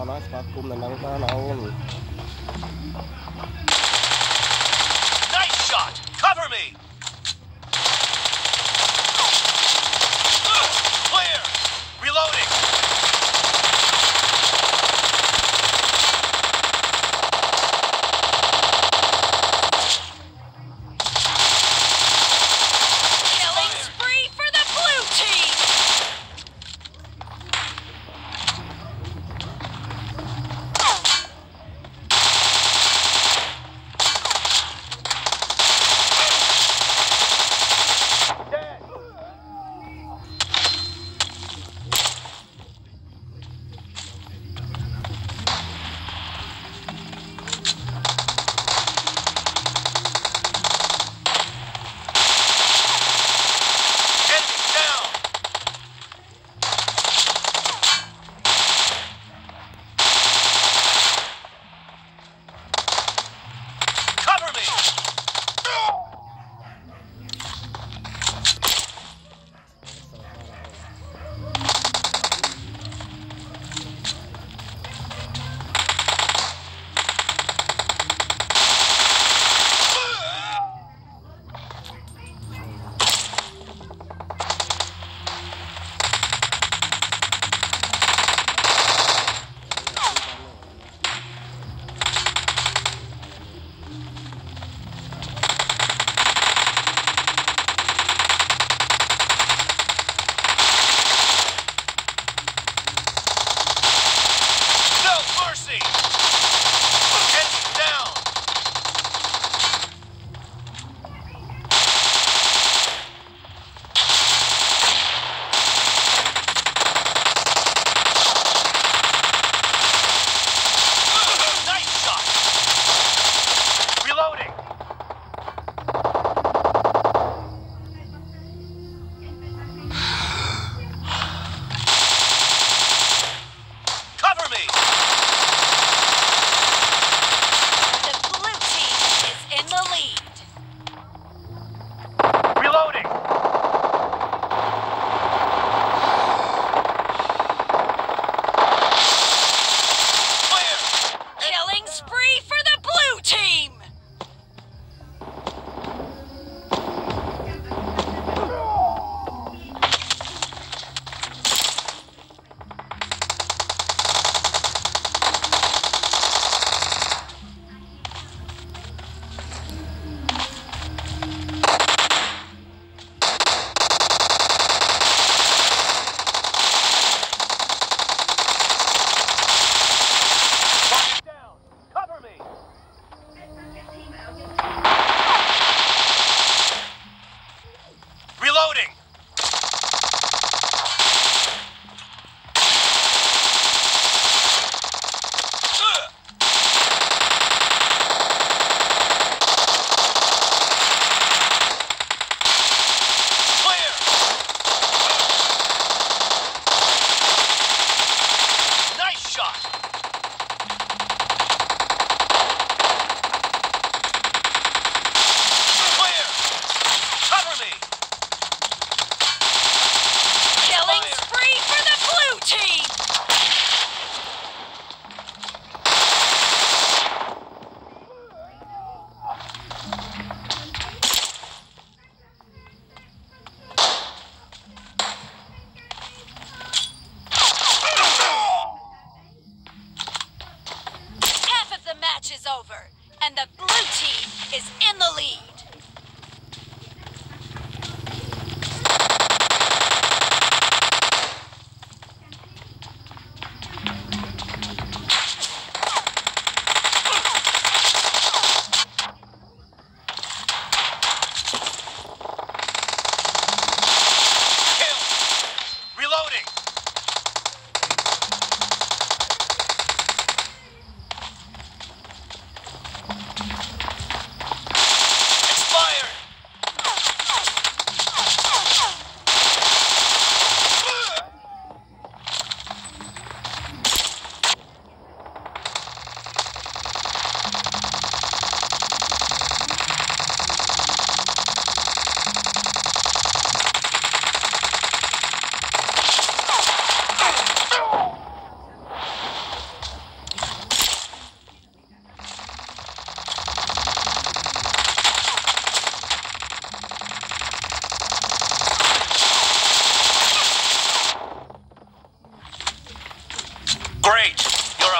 Mana tanahun. Nice shot. Cover me. over, and the blue team is in the lead.